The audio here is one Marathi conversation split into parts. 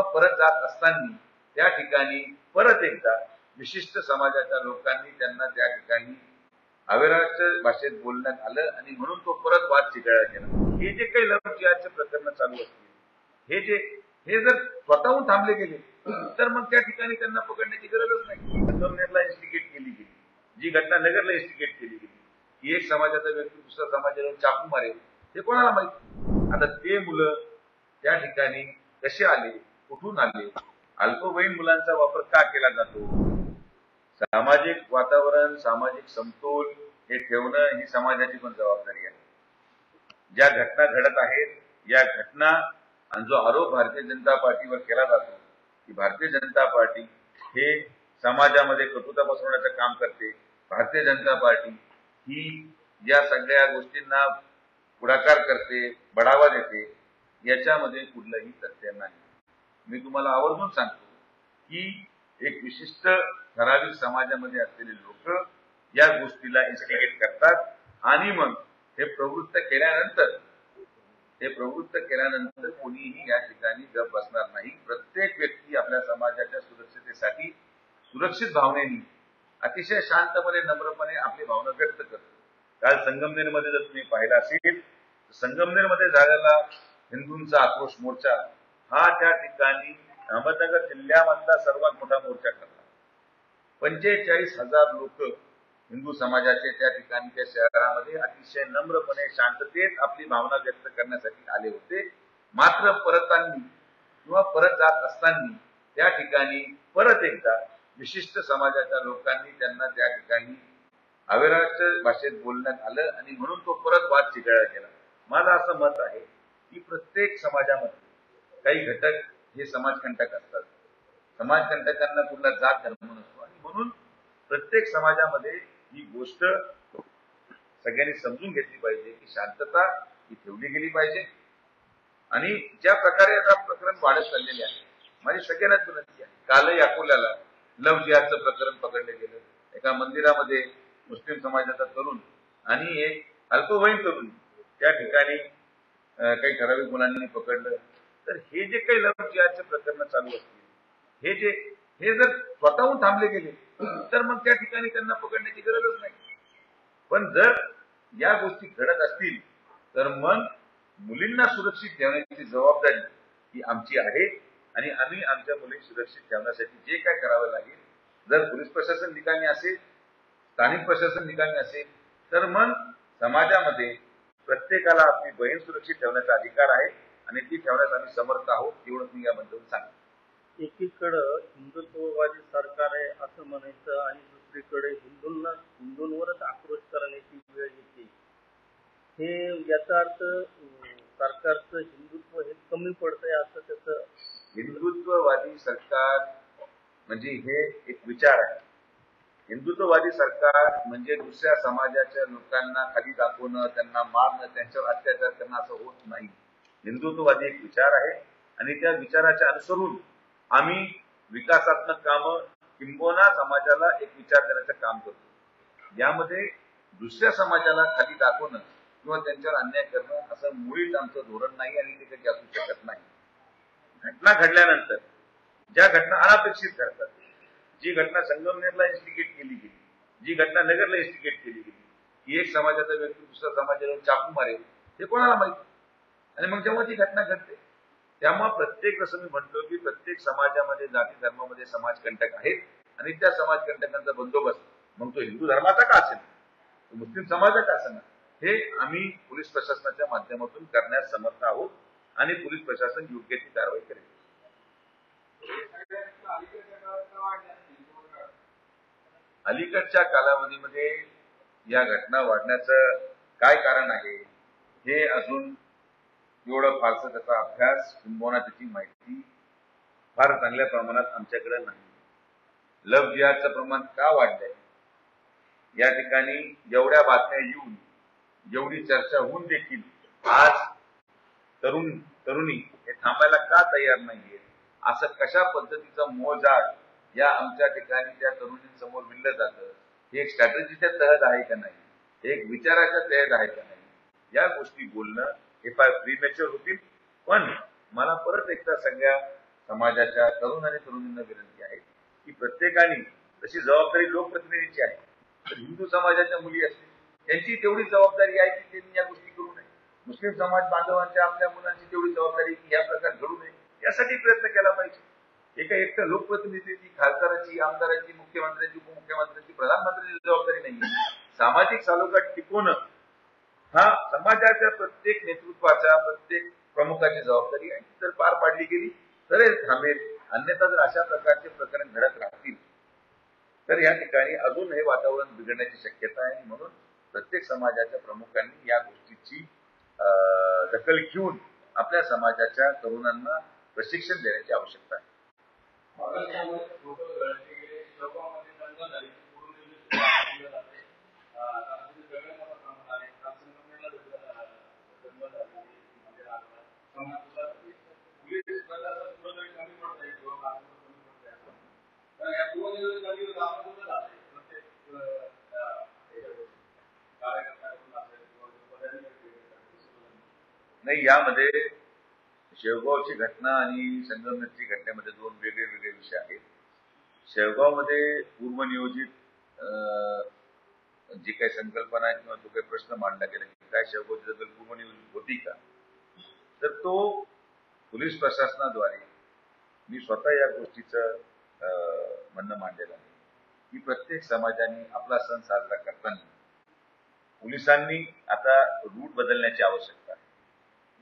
परत जात असताना त्या ठिकाणी परत एकदा विशिष्ट समाजाच्या लोकांनी त्यांना त्या ठिकाणी अविराष्ट्र भाषेत बोलण्यात आलं आणि म्हणून तो परत वाद चिघळला गेला हे जे काही लव्ह प्रकरण चालू असतील हे जे हे जर स्वतःहून थांबले गेले तर मग त्या ठिकाणी त्यांना पकडण्याची गरजच नाही. संगमनेरला इन्स्टिगेट केली गेली. जी घटना नगरला इन्स्टिगेट केली गेली. की एक समाजाचा व्यक्ती दुसऱ्या समाजाला चाकू मारेल हे कोणाला माहिती? आता ते मुलं त्या ठिकाणी कसे आले? कुठून आले? अल्पवयीन मुलांचा वापर का केला जातो? सामाजिक वातावरण सामाजिक समतोल हे ठेवणं ही समाजाची पण जबाबदारी आहे. ज्या घटना घडत आहेत या घटना आणि जो आरोप भारतीय जनता पार्टीवर केला जातो की भारतीय जनता पार्टी हे समाजामध्ये कटुता पसरवण्याचं काम करते. भारतीय जनता पार्टी ही या सगळ्या गोष्टींना पुढाकार करते बढावा देते. याच्यामध्ये कुठलंही तथ्य नाही. मी तुम्हाला आवर्जून सांगतो की एक विशिष्ट ठराविक समाजामध्ये असलेले लोक या गोष्टीला इन्स्टिगेट करतात आणि मग हे प्रवृत्त केल्यानंतर हे प्रवृत्त केल्यानंतर कोणीही या ठिकाणी गप बसणार नाही. प्रत्येक व्यक्ती आपल्या समाजाच्या सुरक्षतेसाठी सुरक्षित भावनेने अतिशय शांतपणे नम्रपणे आपली भावना व्यक्त करतो. काल संगमनेरमध्ये जर तुम्ही पाहिला असेल संगमनेरमध्ये झालेला हिंदूंचा आक्रोश मोर्चा हा त्या ठिकाणी अहमदनगर जिल्ह्यामधला सर्वात मोठा मोर्चा ठरला. पंचेचाळीस हजार लोक हिंदू समाजाचे त्या ठिकाणी त्या शहरामध्ये अतिशय नम्रपणे शांततेत आपली भावना व्यक्त करण्यासाठी आले होते. मात्र परतांनी किंवा परत जात असताना त्या ठिकाणी परत एकदा विशिष्ट समाजाच्या लोकांनी त्यांना त्या ठिकाणी अविराष्ट्र भाषेत बोलण्यात आलं आणि म्हणून तो परत वाद चिघळला गेला. माझं असं मत आहे की प्रत्येक समाजामध्ये काही घटक हे समाजकंटक असतात. समाजकंटकांना कुठला जात धर्म नसतो. आणि म्हणून प्रत्येक समाजामध्ये ही गोष्ट सगळ्यांनी समजून घेतली पाहिजे की शांतता ही ठेवली गेली पाहिजे. आणि ज्या प्रकारे आता प्रकरण वाढत चाललेले आहे माझी सगळ्यांनाच विनंती आहे. कालही अकोल्याला लव जिहादचं प्रकरण पकडले गेलं. एका मंदिरामध्ये मुस्लिम समाजाचा तरुण आणि एक अल्पवयीन तरुण त्या ठिकाणी काही ठराविक मुलांनी पकडलं. तर हे जे काही लव प्रकरण चालू असतील. हे जे हे जर स्वतःहून थांबले गेले तर मग त्या ठिकाणी त्यांना पकडण्याची गरजच नाही. पण जर या गोष्टी घडत असतील तर मग मुलींना सुरक्षित ठेवण्याची जबाबदारी ही आमची आहे आणि आम्ही आमच्या मुली सुरक्षित ठेवण्यासाठी जे काय करावं लागेल जर पोलीस प्रशासन निकामी असेल स्थानिक प्रशासन निकामी असेल तर मग समाजामध्ये प्रत्येकाला आपली बहीण सुरक्षित ठेवण्याचा अधिकार आहे. आणि ती ठेवण्यास आम्ही समर्थ आहोत एवढंच मी याबद्दल सांगतो एकीकडं हिंदुत्ववादी सरकार आहे असं म्हणायचं आणि दुसरीकडे हिंदूंना हिंदूंवरच आक्रोश करण्याची वेळ येते. हे याचा अर्थ सरकारचं हिंदुत्व हे कमी पडतंय असं त्याचं हिंदुत्ववादी सरकार म्हणजे हे एक विचार आहे. हिंदुत्ववादी सरकार म्हणजे दुसऱ्या समाजाच्या लोकांना खाली दाखवणं त्यांना मारणं त्यांच्यावर अत्याचार करणं असं होत नाही. हिंदुत्ववादी एक विचार आहे आणि त्या विचाराच्या अनुसरून आम्ही विकासात्मक कामं किंबोना समाजाला एक विचार देण्याचं काम करतो. यामध्ये दुसऱ्या समाजाला खाली दाखवणं किंवा त्यांच्यावर अन्याय करणं असं मुळीच आमचं धोरण नाही आणि ते कधी असू शकत नाही. घटना घडल्यानंतर ज्या घटना अनापेक्षित घडतात जी घटना संगमनेरला इन्स्टिगेट केली गेली जी घटना नगरला इन्स्टिगेट केली गेली की एक समाजाचा व्यक्ती दुसऱ्या समाजाला चाकू मारेल हे कोणाला माहिती? आणि मग जेव्हा ती घटना घडते त्यामुळे प्रत्येक जसं मी म्हटलो की प्रत्येक समाजामध्ये जाती धर्मामध्ये समाजकंटक आहेत आणि त्या समाजकंटकांचा बंदोबस्त मग तो हिंदू धर्माचा का असेल? तो मुस्लिम समाजाचा असेल? हे आम्ही पोलीस प्रशासनाच्या माध्यमातून करण्यास समर्थ आहोत आणि पोलीस प्रशासन योग्य ती कारवाई करेल. अलीकडच्या कालावधीमध्ये या घटना वाढण्याचं काय कारण आहे हे अजून एवढं फारसा त्याचा अभ्यास किंबहुना त्याची माहिती फार चांगल्या प्रमाणात आमच्याकडे नाही. लव जिहादचं प्रमाण का वाढलंय? या ठिकाणी जेवढ्या बातम्या येऊन जेवढी चर्चा होऊन देखील आज तरुण तरुणी हे थांबायला का तयार नाहीये? असं कशा पद्धतीचा मोजाड या आमच्या ठिकाणी त्या तरुणींसमोर विणलं जातं? हे एक स्ट्रॅटेजीच्या तहत आहे का नाही? एक विचाराच्या तहत आहे का नाही? या गोष्टी बोलणं हे फार प्रीमॅच्युअर होतील पण मला परत एकदा सगळ्या समाजाच्या तरुण आणि तरुणींना विनंती आहे की प्रत्येकाने तशी जबाबदारी लोकप्रतिनिधीची आहे. तर हिंदू समाजाच्या मुली असतील त्यांची तेवढी जबाबदारी आहे की त्यांनी या गोष्टी करू नये. मुस्लिम समाज बांधवांच्या आपल्या मुलांची तेवढी जबाबदारी की या प्रकार घडू नये यासाठी प्रयत्न केला पाहिजे. एका एकट्या लोकप्रतिनिधीची खासदाराची आमदाराची मुख्यमंत्र्यांची उपमुख्यमंत्र्यांची प्रधानमंत्र्यांची जबाबदारी नाही सामाजिक सालोखा टिकवणं हा समाजाच्या प्रत्येक नेतृत्वाच्या प्रत्येक प्रमुखाची जबाबदारी आहे जर पार पाडली गेली तरच थांबेल. अन्यथा जर अशा प्रकारचे प्रकरण घडत राहतील तर या ठिकाणी अजून हे वातावरण बिघडण्याची शक्यता आहे. म्हणून प्रत्येक समाजाच्या प्रमुखांनी या गोष्टीची अं, दखल घेऊन आपल्या समाजाच्या तरुणांना प्रशिक्षण देण्याची आवश्यकता आहे महाराष्ट्रामध्ये फोटो गळती गेले लोकांमध्ये दंगल झाली पूर्ण दिवस जाते सगळ्या मोठा प्रमाण आहे काल संगमनेरला दंगल झाली म्हणजे लागला समाजाला पोलीस प्रशासन कुठेतरी कमी पडत आहे किंवा कानून कमी पडत आहे तर या दोन दिवस कधी आपण कुठं जाते प्रत्येक अं, हे कार्यकर्त्याकडून असेल किंवा पदाधिकारी नाही यामध्ये शेवगावची घटना आणि संगमनेरची घटनेमध्ये दोन वेगळे वेगळे विषय आहेत. शेवगावमध्ये पूर्वनियोजित जी काही संकल्पना आहे किंवा जो काही प्रश्न मांडला गेला की काय शेवगावची दखल पूर्वनियोजित होती का? तर तो पोलीस प्रशासनाद्वारे मी स्वतः या गोष्टीचं अं, म्हणणं मांडलेलं आहे की प्रत्येक समाजाने आपला सण साजरा करताना पोलिसांनी आता रूट बदलण्याची आवश्यकता आहे.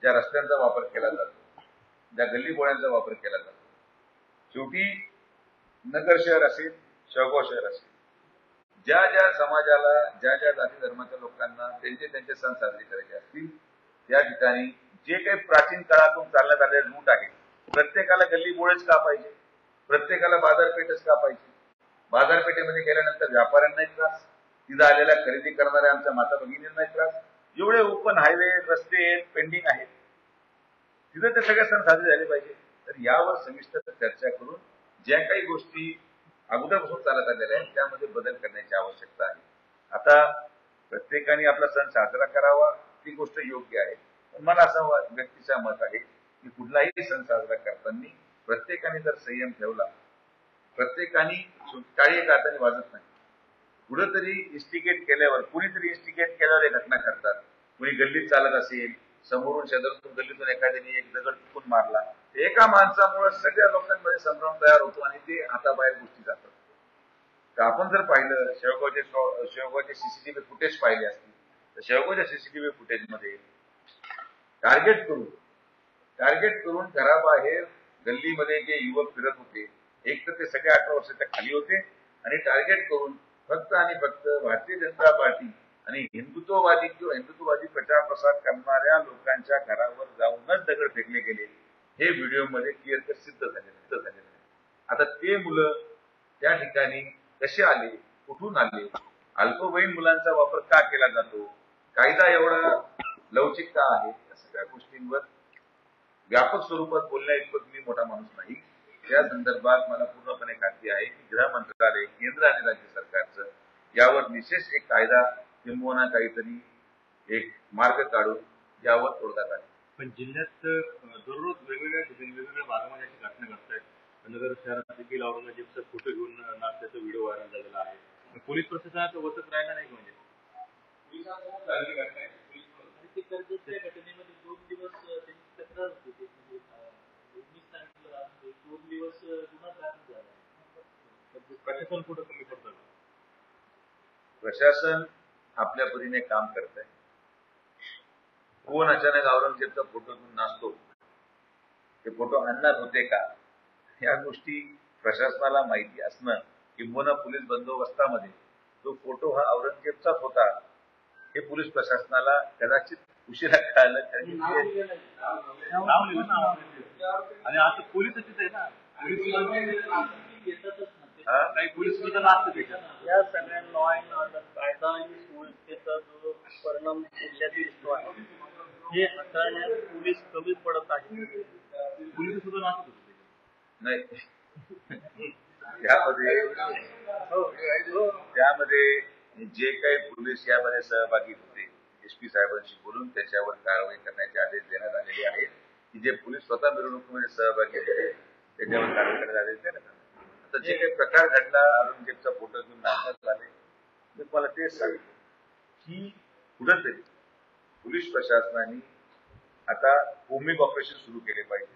ज्या रस्त्यांचा वापर केला जातो ज्या गल्ली बोळ्यांचा वापर केला जातो. शेवटी नगर शहर असेल शेवगाव शहर असेल ज्या ज्या समाजाला ज्या ज्या जाती धर्माच्या लोकांना त्यांचे त्यांचे सण साजरे करायचे असतील त्या ठिकाणी जे काही प्राचीन काळातून चालण्यात आलेले लूट आहे प्रत्येकाला गल्ली बोळेच का पाहिजे? प्रत्येकाला बाजारपेठच का पाहिजे? बाजारपेठेमध्ये गेल्यानंतर व्यापाऱ्यांनाही त्रास तिथं आलेल्या खरेदी करणाऱ्या आमच्या माता भगिनींनाही त्रास. एवढे ओपन हायवे रस्ते आहेत पेंडिंग आहेत. तिथं ते सगळे सण साजरे झाले पाहिजे. तर यावर सविस्तर चर्चा करून ज्या काही गोष्टी अगोदरपासून चालत आलेल्या आहेत त्यामध्ये बदल करण्याची आवश्यकता आहे. आता प्रत्येकाने आपला सण साजरा करावा ती गोष्ट योग्य आहे. पण मला असं व्यक्तीचा मत आहे की कुठलाही सण साजरा करताना प्रत्येकाने जर संयम ठेवला प्रत्येकाने टाळी एक हाताने वाजत नाही. कुठंतरी इन्स्टिगेट केल्यावर कुणीतरी इन्स्टिगेट केल्यावर घटना करतात कुणी गल्लीत चालत असेल समोरून शेजारून गल्लीतून एखाद्याने एक दगड चुकून मारला एका माणसामुळे सगळ्या लोकांमध्ये संभ्रम तयार होतो आणि ते आता बाहेर गोष्टी जातात. तर आपण जर पाहिलं शेवगावचे शेवगावचे सीसीटीव्ही फुटेज पाहिले असतील तर शेवगावच्या सीसीटीव्ही फुटेजमध्ये टार्गेट करून. टार्गेट करून घराबाहेर गल्लीमध्ये जे युवक फिरत होते एक तर ते सगळे अठरा वर्षाच्या खाली होते आणि टार्गेट करून फक्त आणि फक्त भारतीय जनता पार्टी आणि हिंदुत्ववादी किंवा हिंदुत्ववादी प्रचार प्रसार करणाऱ्या लोकांच्या घरावर जाऊनच दगड फेकले गेले. हे व्हिडिओमध्ये क्लिअर कट सिद्ध झाले सिद्ध झालेलं आहे आता ते मुलं त्या ठिकाणी कसे आले कुठून आले अल्पवयीन मुलांचा वापर का केला जातो कायदा एवढा लवचिक का आहे गोष्टींवर व्यापक स्वरूपात बोलण्या इतपत मी मोठा माणूस नाही. त्या संदर्भात मला पूर्णपणे खात्री आहे की गृह मंत्रालय केंद्र आणि राज्य सरकारचं यावर विशेष एक कायदा किंबहुना काहीतरी एक मार्ग काढून यावर तोडगा काढेल. पण जिल्ह्यात दररोज वेगवेगळ्या ठिकाणी वेगवेगळ्या भागामध्ये अशी घटना घडतायत. नगर शहरात देखील औरंगजेबचा फोटो घेऊन नाचल्याचा व्हिडिओ व्हायरल झालेला आहे. पोलीस प्रशासनाचं वचक राहिला नाही का म्हणजे. पोलिसांसोबत झालेली घटना आहे. दिवस त्यांची तक्रार होती ते म्हणजे अं, मीच सांगितलं आज दोन दिवस अं, गुन्हा दाखल झाला प्रशासन कुठं कमी पडतं प्रशासन आपल्या परीने काम करत आहे कोण अचानक औरंगजेबचा फोटो घेऊन नाचतो? ते फोटो आणणार होते का? या गोष्टी प्रशासनाला माहिती असणं किंबहुना पोलीस बंदोबस्तामध्ये तो फोटो हा औरंगजेबचाच होता हे पोलीस प्रशासनाला कदाचित उशिरा कळालं कारण की ते-. नाव लिहिलं ना. आणि आता आहे ना. हा? काही पोलीस सुद्धा नाचतं त्याच्यात या सगळ्या लॉ अँड ऑर्डर कायदा आणि सुव्यवस्थेचा जो परिणाम जिल्ह्यात दिसतो आहे हे हाताळण्यात पोलीस कमी पडत आहेत पोलीस सुद्धा नाचत होते त्याच्यात. नाही त्यामध्ये हो. त्यामध्ये जे काही पोलीस यामध्ये सहभागी होते एस पी साहेबांशी बोलून त्याच्यावर कारवाई करण्याचे आदेश देण्यात आलेले आहेत. की जे पोलीस स्वतः मिरवणुकीमध्ये सहभागी होते त्याच्यावर कारवाई करण्याचे आदेश देण्यात आले आता जे काही प्रकार घडला औरंगजेबचा फोटो घेऊन नाचत झाले मी तुम्हाला तेच सांगितलं की कुठंतरी पोलीस प्रशासनाने आता होमिंग ऑपरेशन सुरू केले पाहिजे.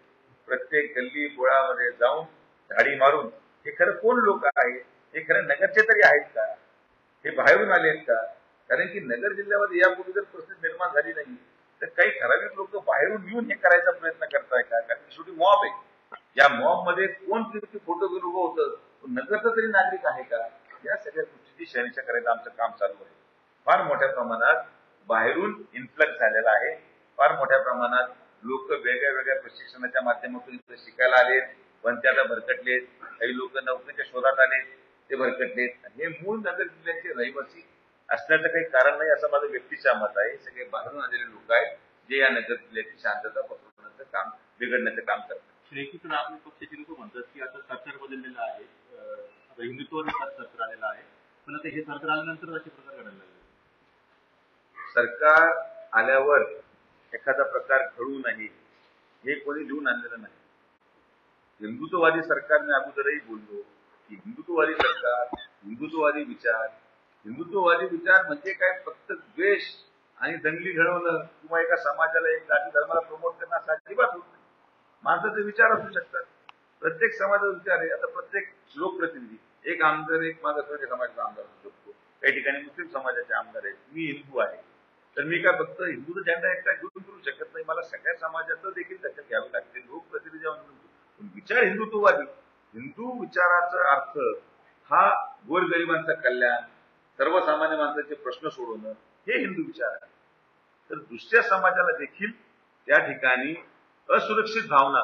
प्रत्येक गल्ली बोळामध्ये जाऊन झाडी मारून हे खरं कोण लोक आहेत? हे खरं नगरचे तरी आहेत का? हे बाहेरून आले आहेत का? कारण की नगर जिल्ह्यामध्ये यापूर्वी जर परिस्थिती निर्माण झाली नाही तर काही ठराविक लोक बाहेरून येऊन हे करायचा प्रयत्न करताय का? कारण की शेवटी मॉब आहे. या मॉबमध्ये कोण किती फोटो घेऊन उभं होतं? नगरचा तरी नागरिक आहे का? या सगळ्या गोष्टीची शहरीच्या करायचं आमचं काम चालू आहे. फार मोठ्या प्रमाणात बाहेरून इन्फ्लक्स झालेला आहे. फार मोठ्या प्रमाणात लोक वेगळ्या वेगळ्या प्रशिक्षणाच्या माध्यमातून इथं शिकायला आलेत. पण त्याला भरकटलेत. काही लोक नोकरीच्या शोधात आलेत. ते भरकटलेत हे मूळ नगर जिल्ह्याचे रहिवासी असण्याचं काही कारण नाही असं माझं व्यक्तिशा मत आहे. सगळे बाहेरून आलेले लोक आहेत जे या नगर जिल्ह्याची शांतता पसरवण्याचं काम बिघडण्याचं काम करतात. तर एकीकडे आपल्या पक्षाचे लोक म्हणतात की आता सरकार बदललेलं आहे. हिंदुत्वावर सरकार आलेलं आहे. पण आता हे सरकार आल्यानंतर असे प्रकार घडायला लागले. सरकार आल्यावर एखादा प्रकार घडू नये हे कोणी लिहून आणलेलं नाही. हिंदुत्ववादी सरकार मी अगोदरही बोललो की हिंदुत्ववादी सरकार हिंदुत्ववादी विचार. हिंदुत्ववादी विचार म्हणजे काय? फक्त द्वेष आणि दंगली घडवणं किंवा एका समाजाला एक जाती धर्माला प्रमोट करणं अजिबात होत नाही. माणसाचे विचार असू शकतात. प्रत्येक समाजाचा विचार आहे. आता प्रत्येक लोकप्रतिनिधी एक आमदार एक मागासवर्गीय समाजाचा आमदार असू शकतो. काही ठिकाणी मुस्लिम समाजाचे आमदार आहेत. मी हिंदू आहे. तर मी काय फक्त हिंदूचा झेंडा एकटा घेऊन करू शकत नाही. मला सगळ्या समाजाचं देखील त्याच्यात घ्यावे लागते. लोकप्रतिनिधी म्हणून. पण विचार हिंदुत्ववादी. हिंदू विचाराचा अर्थ हा गोरगरिबांचं कल्याण सर्वसामान्य माणसाचे प्रश्न सोडवणं हे हिंदू विचार आहे तर दुसऱ्या समाजाला देखील त्या ठिकाणी असुरक्षित भावना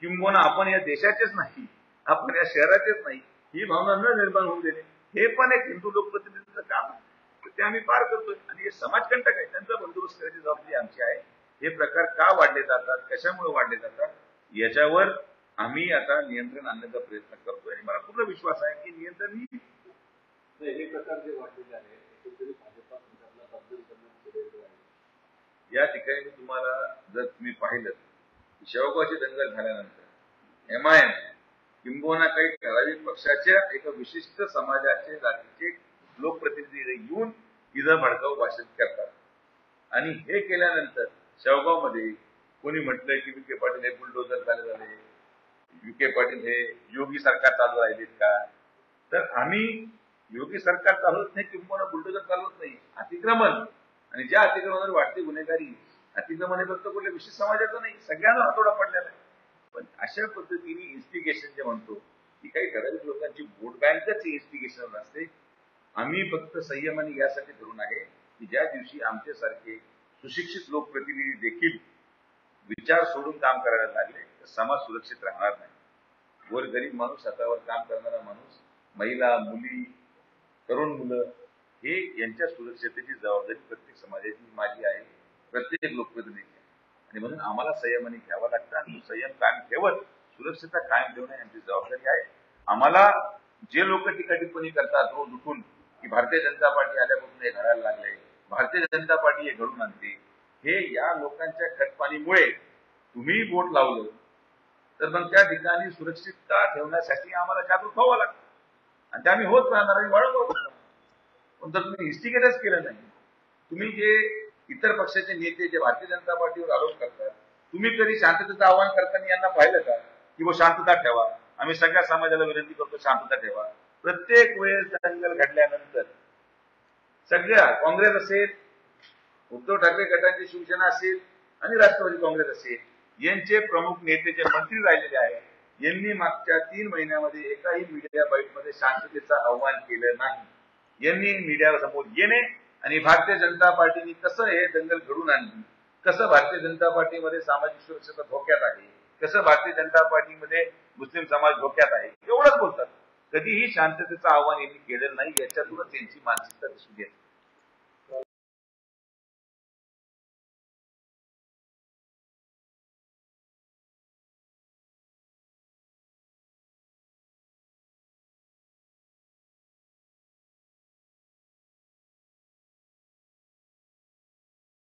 किंबहुना आपण या देशाचेच नाही आपण या शहराचेच नाही ही भावना न निर्माण होऊ देणे हे पण एक हिंदू लोकप्रतिनिधीचं काम आहे. ते आम्ही पार करतोय. आणि हे समाजकंटक आहे. त्यांचा बंदोबस्त करायची जबाबदारी आमची आहे. हे प्रकार का वाढले जातात? कशामुळे वाढले जातात? याच्यावर आम्ही आता नियंत्रण आणण्याचा प्रयत्न करतोय आणि मला पूर्ण विश्वास आहे की नियंत्रण ही हे प्रकार जे वाढलेले आहे. या ठिकाणी मी तुम्हाला जर तुम्ही पाहिलं शेवगावची दंगल झाल्यानंतर एम आय एम किंबहुना काही ठराविक पक्षाच्या एका विशिष्ट समाजाचे जातीचे लोकप्रतिनिधी येऊन इथं भडकाऊ भाषण करतात. आणि हे केल्यानंतर शेवगावमध्ये कोणी म्हटलंय की विखे पाटील हे बुलडोजर झाले झाले. विखे पाटील हे योगी सरकार चालू राहिलेत का? तर आम्ही योगी सरकार चालवत नाही किंवा बुलडोजर चालवत नाही अतिक्रमण. आणि ज्या अतिक्रमणावर वाढते गुन्हेगारी अतिक्रमण हे फक्त कुठल्या विशेष समाजाचं नाही सगळ्यांना हातोडा पडलेला आहे. पण अशा पद्धतीने इन्स्टिगेशन जे म्हणतो की काही ठराविक लोकांची वोट बँकच इन्स्टिगेशन असते आम्ही फक्त संयमाने यासाठी धरून आहे की ज्या दिवशी आमच्यासारखे सुशिक्षित लोकप्रतिनिधी देखील विचार सोडून काम करायला लागले तर समाज सुरक्षित राहणार नाही. वर गरीब माणूस हातावर काम करणारा माणूस महिला मुली तरुण मुलं हे यांच्या सुरक्षतेची जबाबदारी प्रत्येक समाजाची माझी आहे. प्रत्येक लोकप्रतिनिधी आहे. आणि म्हणून आम्हाला संयमाने घ्यावा लागतं आणि संयम कायम ठेवत सुरक्षितता कायम ठेवणं यांची जबाबदारी आहे. आम्हाला जे लोक टीका टिप्पणी करतात रोज उठून की भारतीय जनता पार्टी आल्यापासून हे घडायला लागले भारतीय जनता पार्टी हे घडून आणते हे या लोकांच्या खतपाणीमुळे तुम्ही बोट लावलं तर मग त्या ठिकाणी सुरक्षितता ठेवण्यासाठी आम्हाला जागरूक व्हावं लागतं. आणि ते आम्ही होत राहणार आणि वाढत होत पण जर तुम्ही इन्स्टिगेटच केलं नाही तुम्ही जे इतर पक्षाचे नेते जे भारतीय जनता पार्टीवर आरोप करतात तुम्ही कधी शांततेचं आवाहन करताना यांना पाहिलं का? की वो शांतता ठेवा. आम्ही सगळ्या समाजाला विनंती करतो शांतता ठेवा. प्रत्येक वेळेस दंगल घडल्यानंतर सगळ्या काँग्रेस असेल उद्धव ठाकरे गटांची शिवसेना असेल आणि राष्ट्रवादी काँग्रेस असेल यांचे प्रमुख नेते जे मंत्री राहिलेले आहेत यांनी मागच्या तीन महिन्यामध्ये एकाही मीडिया बाईटमध्ये शांततेचं आव्हान केलं नाही. यांनी मीडिया समोर येणे आणि भारतीय जनता पार्टीने कसं हे दंगल घडून आणली? कसं भारतीय जनता पार्टीमध्ये सामाजिक सुरक्षेचा धोक्यात आहे? कसं भारतीय जनता पार्टीमध्ये मुस्लिम समाज धोक्यात आहे? एवढंच बोलतात. कधीही शांततेचं आव्हान यांनी केलेलं नाही याच्यातूनच यांची मानसिकता दिसून येते.